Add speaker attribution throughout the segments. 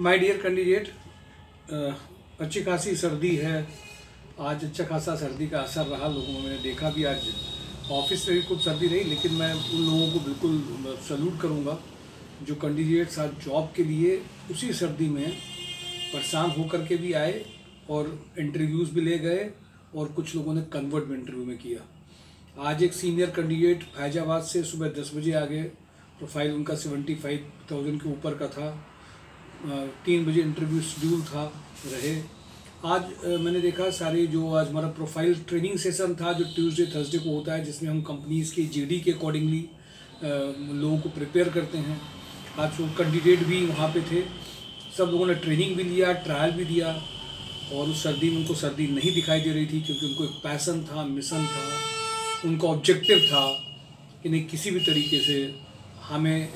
Speaker 1: My dear candidate अच्छी खासी सर्दी है। आज अच्छा खासा सर्दी का असर रहा, लोगों में मैंने देखा भी आज। ऑफ़िस में भी कुछ सर्दी रही, लेकिन मैं उन लोगों को बिल्कुल सल्यूट करूँगा, जो कैंडिडेट्स आज जॉब के लिए उसी सर्दी में परेशान होकर के भी आए और इंटरव्यूज़ भी ले गए और कुछ लोगों ने कन्वर्ट भी इंटरव्यू में किया। आज एक सीनियर कैंडिडेट फैजाबाद से सुबह दस बजे आ गए प्रोफ़ाइल उनका सेवेंटी फाइव थाउज़ेंड के ऊपर का था। तीन बजे इंटरव्यू शेड्यूल था, रहे। आज मैंने देखा सारे जो आज हमारा प्रोफ़ाइल ट्रेनिंग सेशन था, जो ट्यूसडे थर्सडे को होता है, जिसमें हम कंपनीज़ की जीडी के अकॉर्डिंगली लोगों को प्रिपेयर करते हैं। आज वो कैंडिडेट भी वहाँ पे थे। सब लोगों ने ट्रेनिंग भी लिया ट्रायल भी दिया, और उस सर्दी में उनको सर्दी नहीं दिखाई दे रही थी, क्योंकि उनको एक पैसन था मिशन था, उनका ऑब्जेक्टिव था, इन्हें किसी भी तरीके से हमें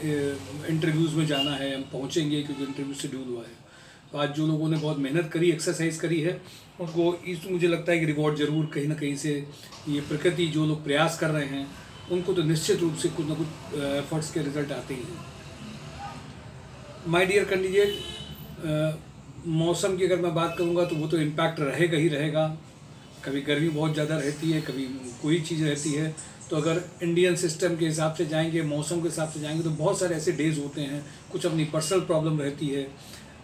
Speaker 1: इंटरव्यूज़ में जाना है, हम पहुँचेंगे क्योंकि इंटरव्यू शेड्यूल हुआ है। तो आज जो लोगों ने बहुत मेहनत करी एक्सरसाइज करी है, उनको इस, मुझे लगता है कि रिवॉर्ड ज़रूर कहीं ना कहीं से ये प्रकृति जो लोग प्रयास कर रहे हैं, उनको तो निश्चित रूप से कुछ ना कुछ एफर्ट्स के रिज़ल्ट आते ही हैं। माय डियर कैंडिडेट मौसम की अगर मैं बात करूँगा तो वो तो इम्पैक्ट रहेगा ही रहेगा। कभी गर्मी बहुत ज़्यादा रहती है, कभी कोई चीज़ रहती है तो अगर इंडियन सिस्टम के हिसाब से जाएँगे, मौसम के हिसाब से जाएँगे तो बहुत सारे ऐसे डेज़ होते हैं, कुछ अपनी पर्सनल प्रॉब्लम रहती है,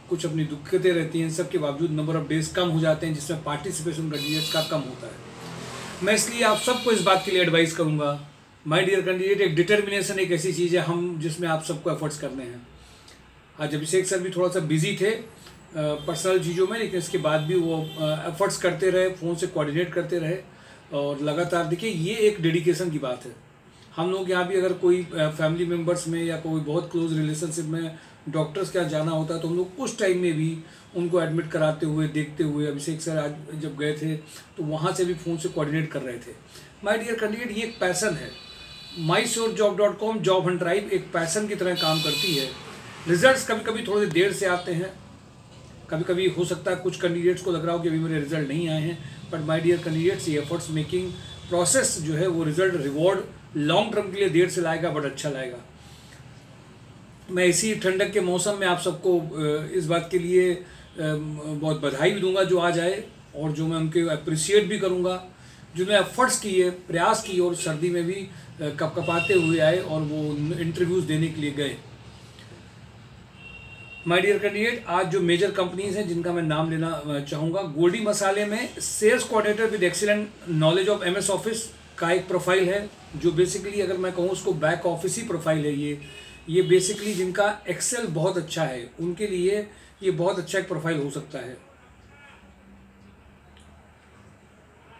Speaker 1: कुछ अपनी दिक्कतें रहती हैं सब के बावजूद नंबर ऑफ़ डेज़ कम हो जाते हैं, जिसमें पार्टिसिपेशन कैंडिडेट्स का कम होता है। मैं इसलिए आप सबको इस बात के लिए एडवाइस करूँगा माई डियर कैंडिडेट एक डिटर्मिनेशन एक ऐसी चीज़ है, हम जिसमें आप सबको एफर्ट्स करने हैं। आज अभिषेक सर भी थोड़ा सा बिज़ी थे पर्सनल चीज़ों में, लेकिन इसके बाद भी वो एफर्ट्स करते रहे फ़ोन से कोऑर्डिनेट करते रहे, और लगातार, देखिए, ये एक डेडिकेशन की बात है। हम लोग यहाँ भी अगर कोई फैमिली मेंबर्स में या कोई बहुत क्लोज रिलेशनशिप में डॉक्टर्स के यहाँ जाना होता है तो हम लोग उस टाइम में भी उनको एडमिट कराते हुए, देखते हुए, अभिषेक सर आज जब गए थे तो वहाँ से भी फ़ोन से कोऑर्डिनेट कर रहे थे। माई डियर कैंडिडेट ये एक पैसन है। Mysore job dot com job hunt drive एक पैसन की तरह काम करती है। रिजल्ट्स कभी कभी थोड़ी देर से आते हैं कभी कभी हो सकता है कुछ कैंडिडेट्स को लग रहा हो कि अभी मेरे रिज़ल्ट नहीं आए हैं बट माई डियर कैंडिडेट्स ये एफर्ट्स मेकिंग प्रोसेस जो है, वो रिज़ल्ट रिवॉर्ड लॉन्ग टर्म के लिए देर से लाएगा बट अच्छा लाएगा। मैं इसी ठंडक के मौसम में आप सबको इस बात के लिए बहुत बधाई भी दूँगा जो आ जाए और जो मैं उनके अप्रिसिएट भी करूँगा, जिन्होंने एफर्ट्स किए, प्रयास किए और सर्दी में भी कपकपाते हुए आए और वो इंटरव्यूज़ देने के लिए गए। माय डियर कैंडिडेट आज जो मेजर कंपनीज़ हैं, जिनका मैं नाम लेना चाहूँगा गोल्डी मसाले में sales coordinator with excellent knowledge of MS Office का एक प्रोफ़ाइल है, जो बेसिकली अगर मैं कहूँ, उसको बैक ऑफ़िस ही प्रोफ़ाइल है ये। ये बेसिकली जिनका एक्सेल बहुत अच्छा है, उनके लिए ये बहुत अच्छा एक प्रोफ़ाइल हो सकता है।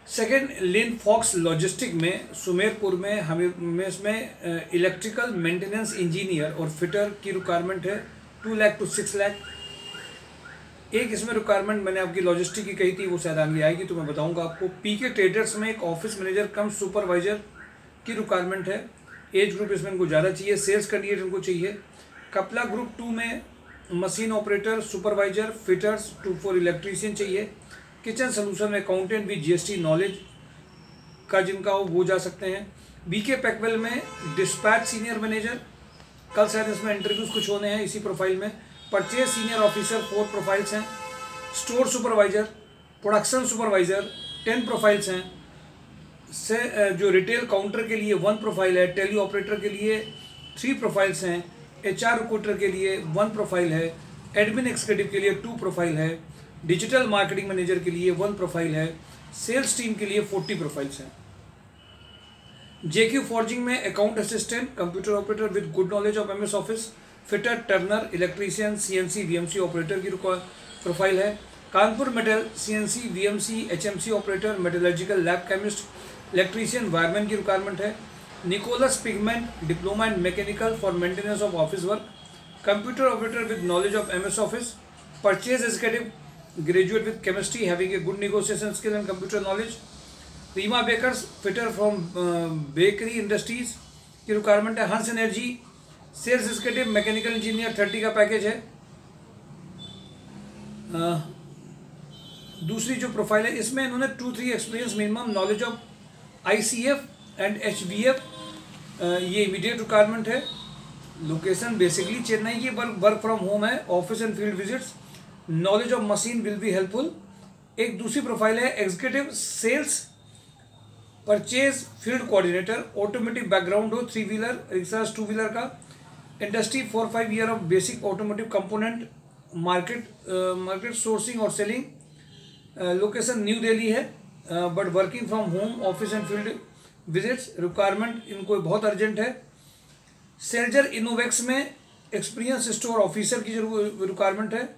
Speaker 1: सेकेंड लिन फॉक्स लॉजिस्टिक में, सुमेरपुर में, हमें इसमें इलेक्ट्रिकल मेंटेनेंस इंजीनियर और फिटर की रिक्वायरमेंट है। Two lakh to six lakh. एक इसमें रिक्वायरमेंट मैंने आपकी लॉजिस्टिक की कही थी, वो शायद आगे आएगी तो मैं बताऊँगा आपको। पी के ट्रेडर्स में एक ऑफ़िस मैनेजर कम सुपरवाइजर की रिक्वायरमेंट है। एज ग्रुप इसमें इनको ज़्यादा चाहिए सेल्स कैंडिडेट इनको चाहिए। कपला ग्रुप टू में machine operator supervisor fitters two four electrician चाहिए। किचन सोल्यूशन में अकाउंटेंट भी जीएसटी नॉलेज का जिनका हो, वो जा सकते हैं। बीके पैकवेल में डिस्पैच सीनियर मैनेजर कल शायद इसमें इंटरव्यूज़ कुछ होने हैं इसी प्रोफ़ाइल में। Purchase senior officer four profiles हैं। Store supervisor production supervisor ten profiles हैं। से जो रिटेल काउंटर के लिए वन प्रोफ़ाइल है टेली ऑपरेटर के लिए थ्री प्रोफाइल्स हैं। एच आर के लिए वन प्रोफ़ाइल है। एडमिन एक्सिक्यूटिव के लिए टू प्रोफ़ाइल है। डिजिटल मार्केटिंग मैनेजर के लिए वन प्रोफ़ाइल है। सेल्स टीम के लिए फोर्टी प्रोफाइल्स हैं। जेक्यू फॉर्जिंग में account assistant computer operator with good knowledge of MS Office fitter turner electrician CNC VMC operator की प्रोफ़ाइल है। Kanpur metal CNC VMC HMC operator metallurgical lab chemist electrician wireman की requirement है। Nicholas pigment diploma in mechanical for maintenance of office work computer operator with knowledge of MS Office purchase executive graduate with chemistry having a good negotiation skill and computer knowledge Reema bakers fitter from bakery industries की requirement है Hans energy sales executive mechanical engineer thirty का package है। Uh, दूसरी जो profile है इसमें इन्होंने two three experience minimum knowledge of ICF and HBF ये इमीडिएट रिक्वायरमेंट है। लोकेशन बेसिकली चेन्नई की वर्क वर्क फ्रॉम होम है office and field visits knowledge of machine will be helpful एक दूसरी प्रोफ़ाइल है executive sales purchase field coordinator automatic background हो three wheeler rickshaw two wheeler का industry four five year of basic automotive component market market sourcing और selling location new Delhi है but working from home office and field visits requirement इनको बहुत urgent है। Seltzer इनोवेक्स में experience store officer की ज़रूर requirement है।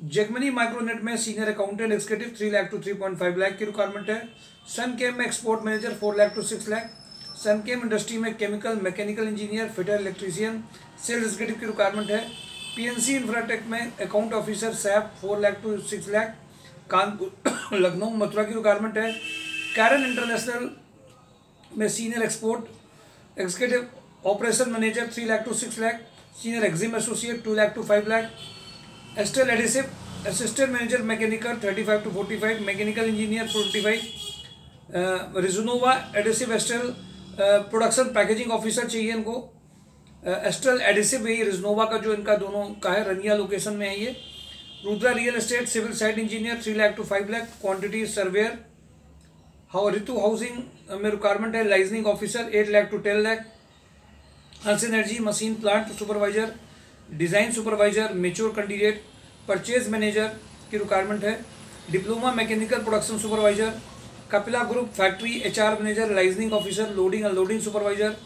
Speaker 1: जेगमनी माइक्रोनेट में senior accountant executive three lakh to three point five lakh की रिक्वायरमेंट है। सन केम में export manager four lakh to six lakh Sun Chem industry में chemical mechanical engineer fitter electrician sales executive की requirement है। PNC Infratech में account officer SAP four lakh to six lakh Kanpur Lucknow, Mathura की requirement है। Karen international में senior export executive operation manager three lakh to six lakh senior EXIM associate two lakh to five lakh Astral adhesive assistant manager mechanical thirty five to forty five mechanical engineer forty five Resinova adhesive Astral production packaging officer चाहिए इनको। एस्टल adhesive यही रिजनोवा का जो इनका दोनों का है Raniya location में है ये। Rudra real estate civil site engineer three lakh to five lakh quantity surveyor how Ritu housing में रिक्वायरमेंट है liaisoning officer eight lakh to ten lakh Hans energy machine plant supervisor design supervisor mature candidate purchase manager की requirement है। Diploma mechanical production supervisor Kapila group factory HR manager liaisoning officer loading unloading supervisor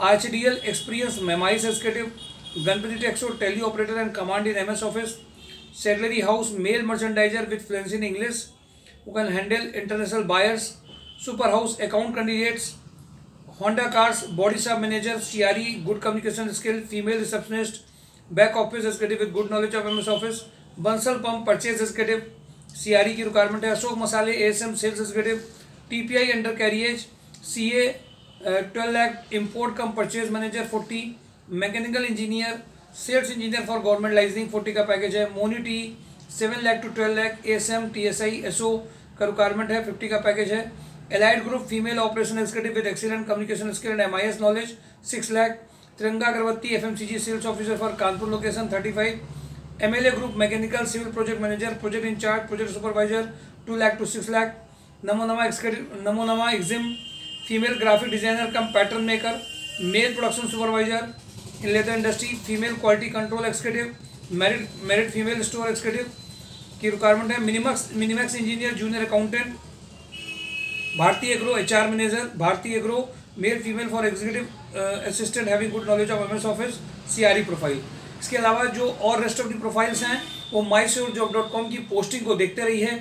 Speaker 1: R D L experience मेमाइस executive Ganpati Texo Tally operator and command in M S office सेटलरी house male merchandiser with fluency in English who can handle international buyers, super house account candidates, Honda cars, body shop manager, CRE, good communication skill, female receptionist, back office executive with good knowledge of MS office Bansal pump purchase executive, CRE की requirement है Ashok Masale ASM sales executive TPI under carriage CA twelve lakh import cum purchase manager forty mechanical engineer sales engineer for government liaisoning forty का package है मोनिटी seven lakh to twelve lakh S M T S I S O का requirement है fifty का package है allied group female operation executive with excellent communication skill and M I S knowledge six lakh Tiranga Agarbatti ji sales officer for Kanpur location thirty five M L A group mechanical civil project manager project incharge project supervisor two lakh to six lakh Namo नमा Namo EXIM female graphic designer cum pattern maker male production supervisor in leather industry female quality control executive merit merit female store executive की requirement है मिनिमक्स Minimax engineer junior accountant Bharatiya agro H R manager Bharatiya agro male female for executive assistant having good knowledge of M S office C R E profile इसके अलावा जो और rest of the profiles हैं, वो माई की posting को देखते रही है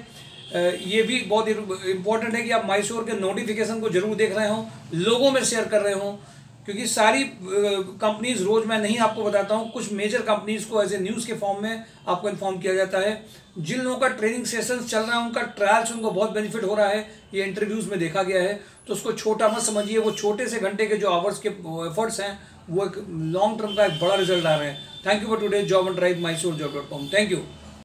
Speaker 1: ये भी बहुत इंपॉर्टेंट है कि आप श्योर के नोटिफिकेशन को ज़रूर देख रहे हो, लोगों में शेयर कर रहे हो। क्योंकि सारी कंपनीज़ रोज मैं नहीं आपको बताता हूँ, कुछ मेजर कंपनीज़ को एज ए न्यूज़ के फॉर्म में आपको इन्फॉर्म किया जाता है। जिन लोगों का ट्रेनिंग सेशन चल रहा है, उनका ट्रायल से उनको बहुत बेनिफिट हो रहा है, ये इंटरव्यूज़ में देखा गया है। तो उसको छोटा मत समझिए, वो छोटे से घंटे के जो आवर्स के एफर्ट्स हैं, वो एक लॉन्ग टर्म का एक बड़ा रिज़ल्ट आ रहे हैं। Thank you for today job and drive Mysore job dot com thank you